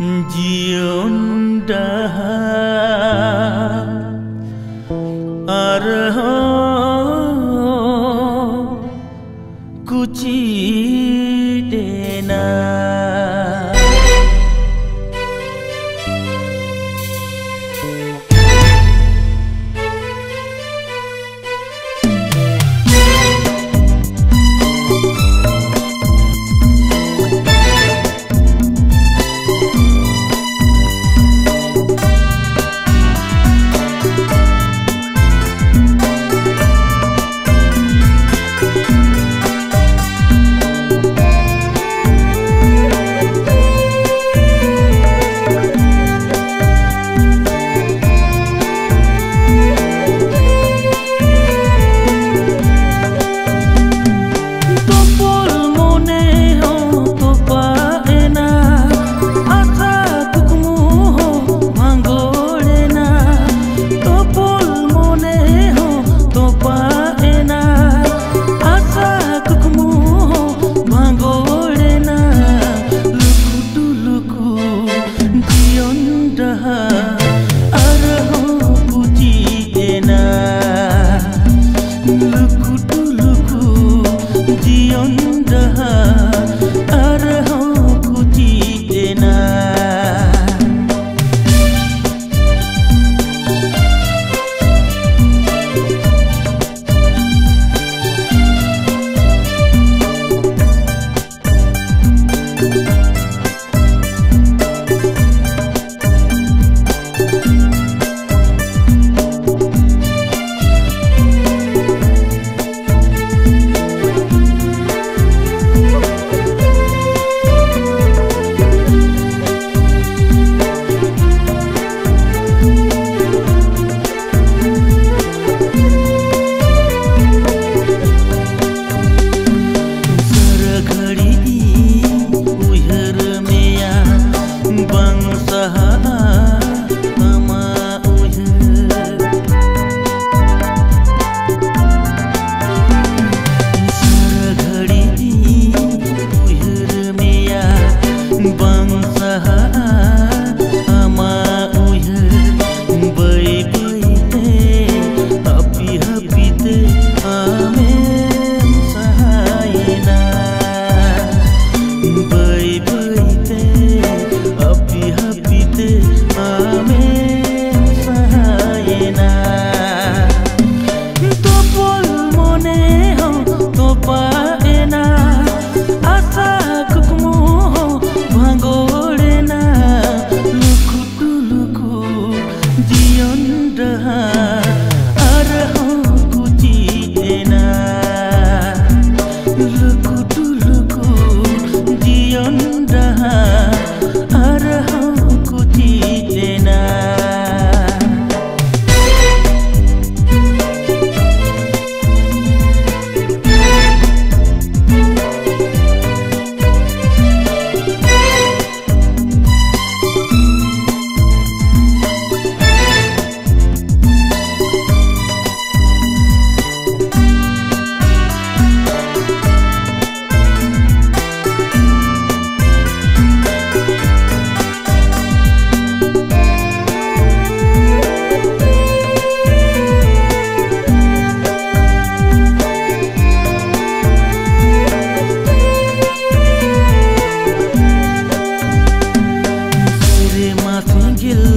জীবন আর কুচি দেনা জীবন না। তোপল মনে হও, তো পারে না। আশা কুকমু হও ভাঙোড়ে না। লুকুটু লুকু জিয়ন রহা আর হও কুচিয়ে না। লুকুটু লুকু জিয়ন রহা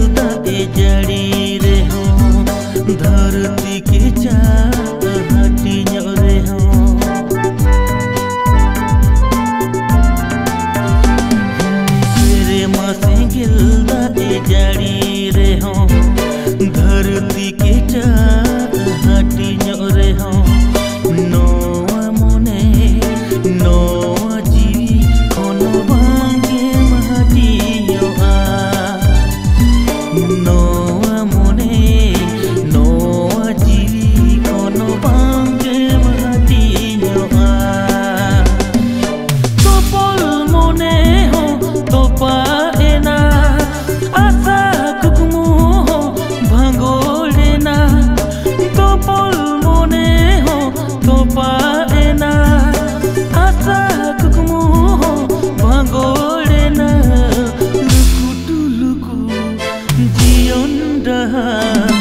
जुदा पे जड़ी जहां